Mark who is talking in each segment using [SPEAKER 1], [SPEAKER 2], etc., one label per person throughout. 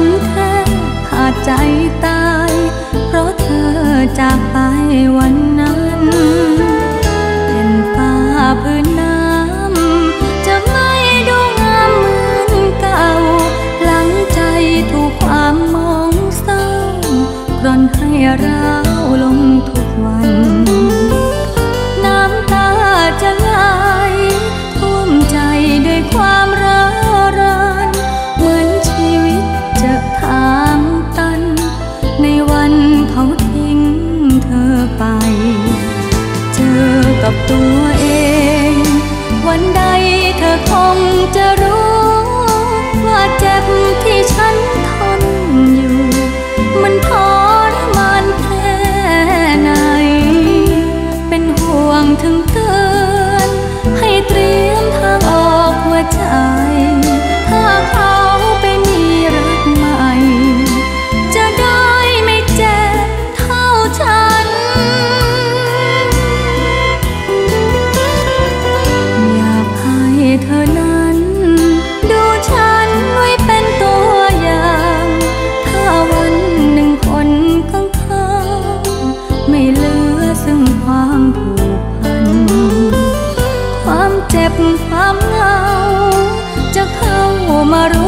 [SPEAKER 1] นฉันแค่ขาดใจตาย เพราะเธอจากไปวันนั้นเป็นฟ้าพื้นน้ำจะไม่ดูงามเหมือนเก่า หลังใจถูกความมองเศร้ากร่อนให้รา ตัวเอง วันใดเธอคงจะรู้ ว่าเจ็บที่ฉัน ความเหงา จะเข้ามารู้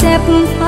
[SPEAKER 1] เจ็บไฟ